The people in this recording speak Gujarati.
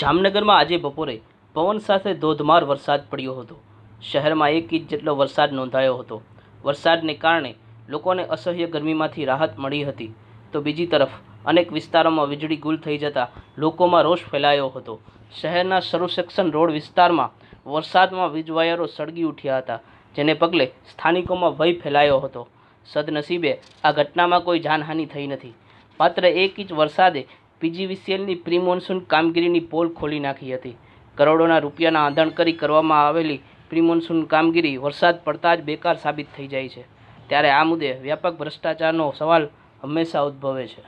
જામનગરમાં આજે બપોરે પવન સાથે ધોધમાર વરસાદ પડ્યો હતો. શહેરમાં એક ઇંચ જેટલો વરસાદ નોંધાયો હતો. વરસાદને કારણે લોકોને અસહ્ય ગરમીમાંથી રાહત મળી હતી. તો બીજી તરફ અનેક વિસ્તારોમાં વીજળી ગુલ થઈ જતા લોકોમાં રોષ ફેલાયો હતો. શહેરના સેક્શન રોડ વિસ્તારમાં વરસાદમાં વીજવાયરો સળગી ઉઠ્યા હતા, જેને પગલે સ્થાનિકોમાં ભય ફેલાયો હતો. સદનસીબે આ ઘટનામાં કોઈ જાનહાનિ થઈ નથી. માત્ર એક ઇંચ વરસાદે પીજીવીસીએલની પ્રી મોન્સૂન કામગીરીની પોલ ખોલી નાખી હતી. કરોડોના રૂપિયાના આંધણ કરી કરવામાં આવેલી પ્રી મોન્સૂન કામગીરી વરસાદ પડતા જ બેકાર સાબિત થઈ જાય છે. ત્યારે આ મુદ્દે વ્યાપક ભ્રષ્ટાચારનો સવાલ હંમેશા ઉદ્ભવે છે.